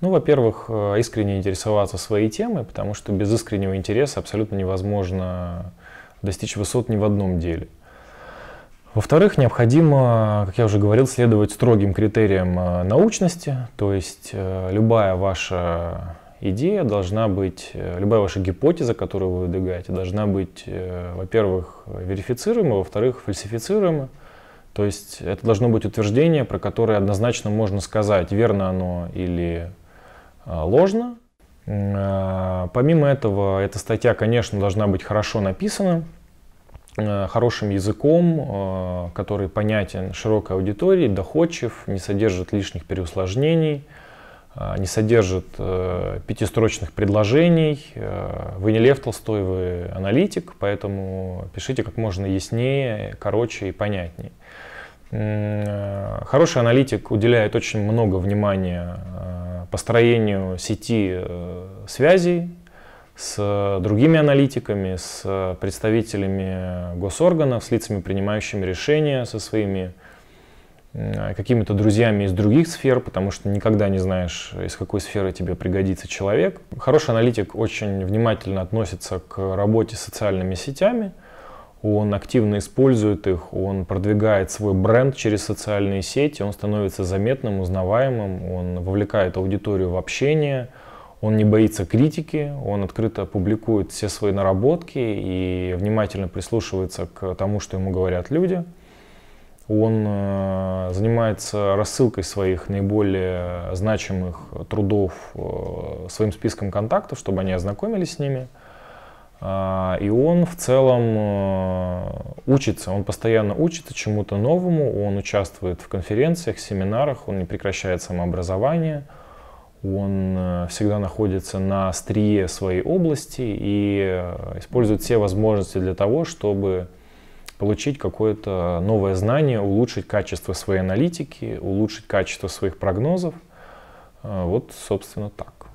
Ну, во-первых, э, искренне интересоваться своей темой, потому что без искреннего интереса абсолютно невозможно достичь высот ни в одном деле. Во-вторых, необходимо, как я уже говорил, следовать строгим критериям э, научности, то есть э, любая ваша идея должна быть, любая ваша гипотеза, которую вы выдвигаете, должна быть, во-первых, верифицируема, во-вторых, фальсифицируема. То есть это должно быть утверждение, про которое однозначно можно сказать, верно оно или ложно. А, помимо этого, эта статья, конечно, должна быть хорошо написана, а, хорошим языком, который понятен широкой аудитории, доходчив, не содержит лишних переусложнений, не содержит э, пятистрочных предложений. Вы не Лев Толстой, вы аналитик, поэтому пишите как можно яснее, короче и понятнее. Хороший аналитик уделяет очень много внимания построению сети э, связей с другими аналитиками, с представителями госорганов, с лицами, принимающими решения, со своими какими-то друзьями из других сфер, потому что никогда не знаешь, из какой сферы тебе пригодится человек. Хороший аналитик очень внимательно относится к работе с социальными сетями, он активно использует их, он продвигает свой бренд через социальные сети, он становится заметным, узнаваемым, он вовлекает аудиторию в общение, он не боится критики, он открыто публикует все свои наработки и внимательно прислушивается к тому, что ему говорят люди. Он э, занимается рассылкой своих наиболее значимых трудов э, своим списком контактов, чтобы они ознакомились с ними – и он в целом э, учится, он постоянно учится чему-то новому, он участвует в конференциях, семинарах, он не прекращает самообразование, он э, всегда находится на острие своей области и э, использует все возможности для того, чтобы получить какое-то новое знание, улучшить качество своей аналитики, улучшить качество своих прогнозов. Вот, собственно, так.